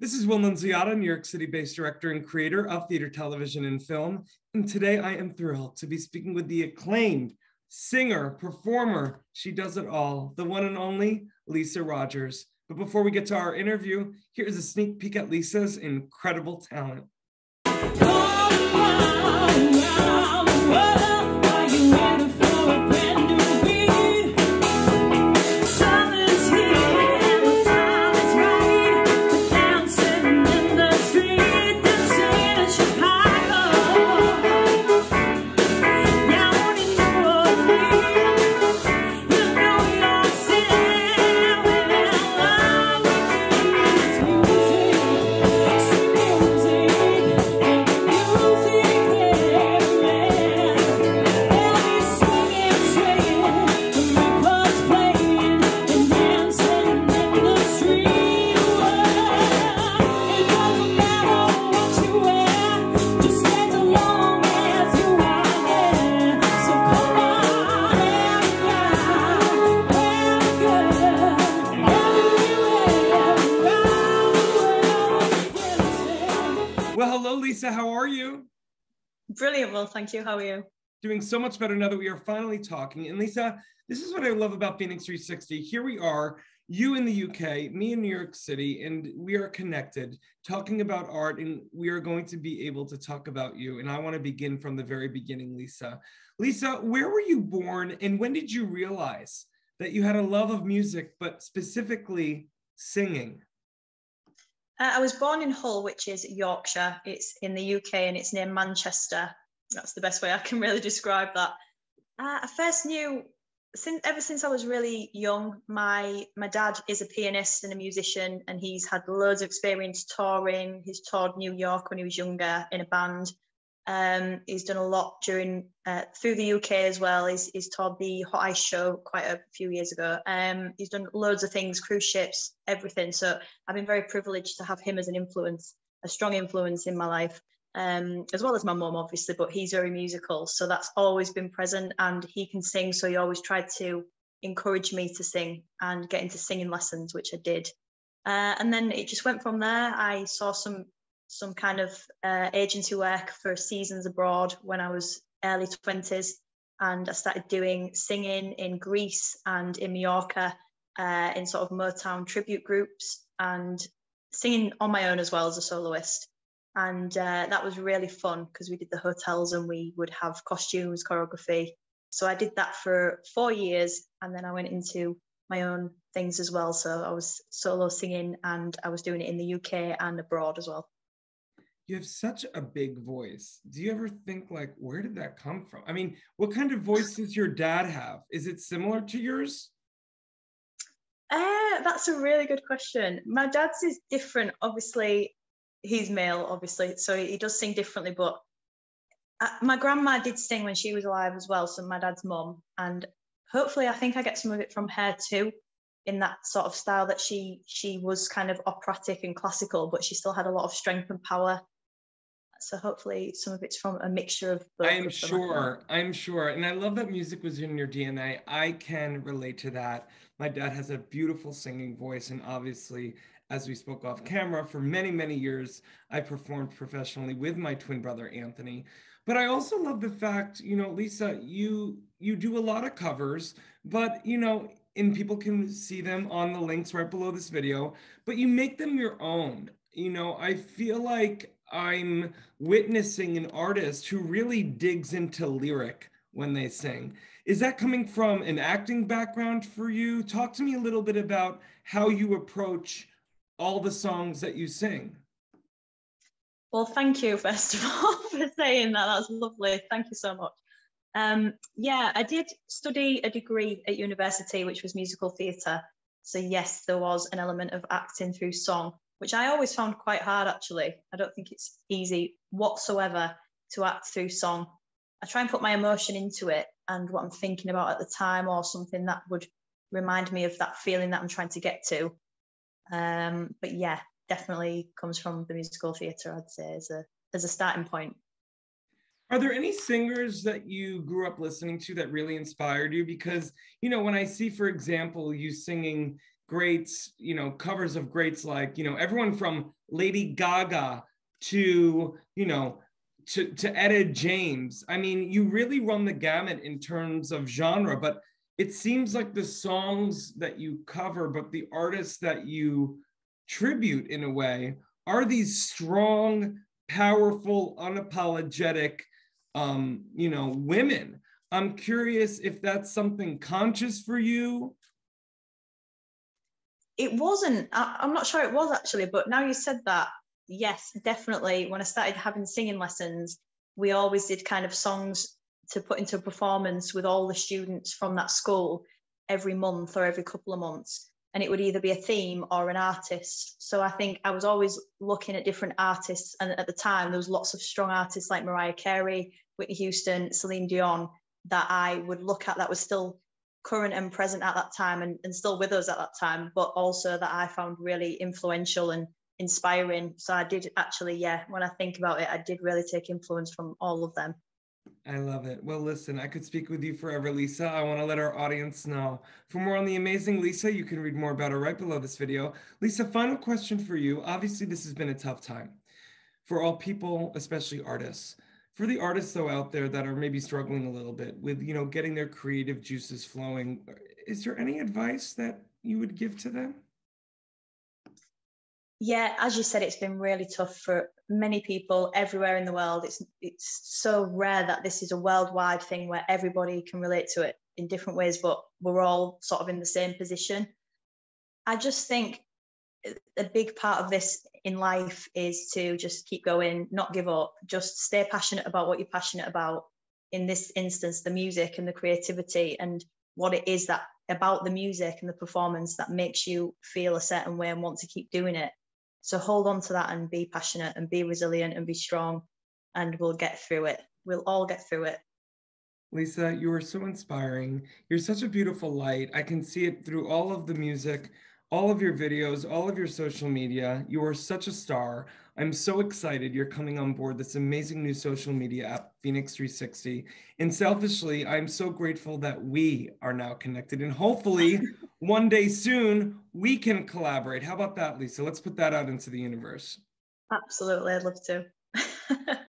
This is Will Nunziata, New York City based director and creator of theater, television, and film. And today I am thrilled to be speaking with the acclaimed singer, performer, she does it all, the one and only Lisa Rogers. But before we get to our interview, here's a sneak peek at Lisa's incredible talent. Hello, Lisa. How are you? Brilliant. Well, thank you. How are you? Doing so much better now that we are finally talking. And Lisa, this is what I love about FENIX 360. Here we are, you in the UK, me in New York City, and we are connected talking about art. And we are going to be able to talk about you. And I want to begin from the very beginning, Lisa. Lisa, where were you born and when did you realize that you had a love of music, but specifically singing? Uh, I was born in Hull, which is Yorkshire. It's in the UK and it's near Manchester. That's the best way I can really describe that. Uh, I first knew since ever since I was really young. My my dad is a pianist and a musician, and he's had loads of experience touring. He's toured New York when he was younger in a band. Um, he's done a lot during uh, through the UK as well. He's, he's toured the Hot Ice Show quite a few years ago. Um, he's done loads of things, cruise ships, everything. So I've been very privileged to have him as an influence, a strong influence in my life, um, as well as my mum, obviously. But he's very musical, so that's always been present, and he can sing. So he always tried to encourage me to sing and get into singing lessons, which I did. Uh, and then it just went from there. I saw some some kind of uh, agency work for seasons abroad when I was early 20s. And I started doing singing in Greece and in Mallorca uh, in sort of Motown tribute groups and singing on my own as well as a soloist. And uh, that was really fun because we did the hotels and we would have costumes, choreography. So I did that for four years and then I went into my own things as well. So I was solo singing and I was doing it in the UK and abroad as well you have such a big voice. Do you ever think like where did that come from? I mean, what kind of voice does your dad have? Is it similar to yours? Uh, that's a really good question. My dad's is different. Obviously, he's male, obviously, so he does sing differently. But uh, my grandma did sing when she was alive as well. So my dad's mum, and hopefully, I think I get some of it from her too, in that sort of style that she she was kind of operatic and classical, but she still had a lot of strength and power so hopefully some of it's from a mixture of both. I'm sure. I'm sure. And I love that music was in your DNA. I can relate to that. My dad has a beautiful singing voice. And obviously, as we spoke off camera, for many, many years, I performed professionally with my twin brother, Anthony. But I also love the fact, you know, Lisa, you you do a lot of covers, but you know, and people can see them on the links right below this video, but you make them your own. You know, I feel like I'm witnessing an artist who really digs into lyric when they sing. Is that coming from an acting background for you? Talk to me a little bit about how you approach all the songs that you sing. Well, thank you, first of all, for saying that. That's lovely. Thank you so much. Um, yeah, I did study a degree at university, which was musical theatre. So, yes, there was an element of acting through song which I always found quite hard actually. I don't think it's easy whatsoever to act through song. I try and put my emotion into it and what I'm thinking about at the time or something that would remind me of that feeling that I'm trying to get to. Um, but yeah, definitely comes from the musical theatre, I'd say, as a as a starting point. Are there any singers that you grew up listening to that really inspired you? Because, you know, when I see, for example, you singing greats, you know, covers of greats like, you know, everyone from Lady Gaga to, you know, to, to Etta James. I mean, you really run the gamut in terms of genre, but it seems like the songs that you cover, but the artists that you tribute in a way are these strong, powerful, unapologetic, um, you know, women. I'm curious if that's something conscious for you. It wasn't. I, I'm not sure it was actually, but now you said that, yes, definitely. When I started having singing lessons, we always did kind of songs to put into a performance with all the students from that school every month or every couple of months and it would either be a theme or an artist so i think i was always looking at different artists and at the time there was lots of strong artists like mariah carey whitney houston celine dion that i would look at that was still current and present at that time and, and still with us at that time but also that i found really influential and inspiring so i did actually yeah when i think about it i did really take influence from all of them I love it. Well, listen, I could speak with you forever, Lisa. I want to let our audience know. For more on the amazing Lisa, you can read more about her right below this video. Lisa, final question for you. Obviously, this has been a tough time for all people, especially artists. For the artists, though, out there that are maybe struggling a little bit with, you know, getting their creative juices flowing, is there any advice that you would give to them? yeah, as you said, it's been really tough for many people everywhere in the world. It's it's so rare that this is a worldwide thing where everybody can relate to it in different ways, but we're all sort of in the same position. I just think a big part of this in life is to just keep going, not give up, just stay passionate about what you're passionate about. In this instance, the music and the creativity and what it is that about the music and the performance that makes you feel a certain way and want to keep doing it so hold on to that and be passionate and be resilient and be strong, and we'll get through it. We'll all get through it. Lisa, you are so inspiring. You're such a beautiful light. I can see it through all of the music, all of your videos, all of your social media. You are such a star. I'm so excited you're coming on board this amazing new social media app, FENIX 360. And selfishly, I'm so grateful that we are now connected. And hopefully, one day soon, we can collaborate. How about that, Lisa? Let's put that out into the universe. Absolutely. I'd love to.